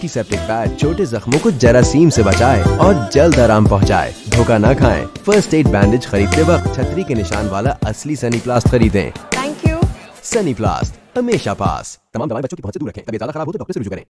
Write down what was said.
की septic pad छोटे जख्मों को जरासीम से बचाए और जल्द आराम पहुँचाए। धोखा न खाएँ। फ़र्स्ट एड बैंडेज खरीदते वक्त छतरी के निशान वाला असली सनी प्लास्ट खरीदें। थैंक यू सनी प्लास्ट हमेशा पास। तमाम दवाएँ बच्चों की पहुँच से दूर रखें। तबीयत ज़्यादा खराब हो तो डॉक्टर से रुजू करें।